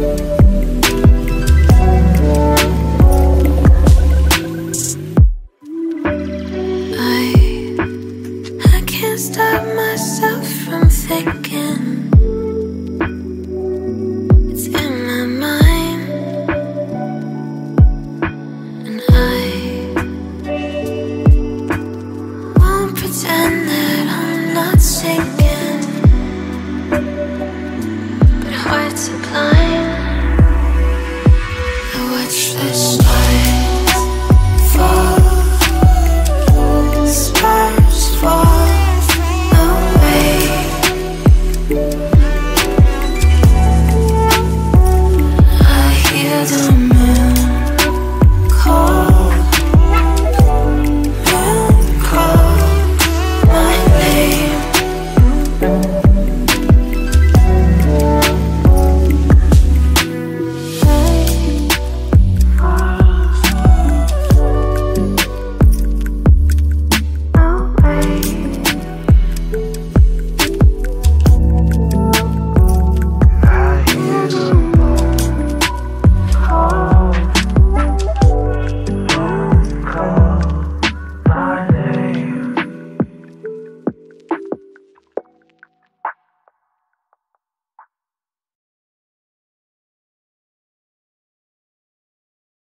I I can't stop myself from thinking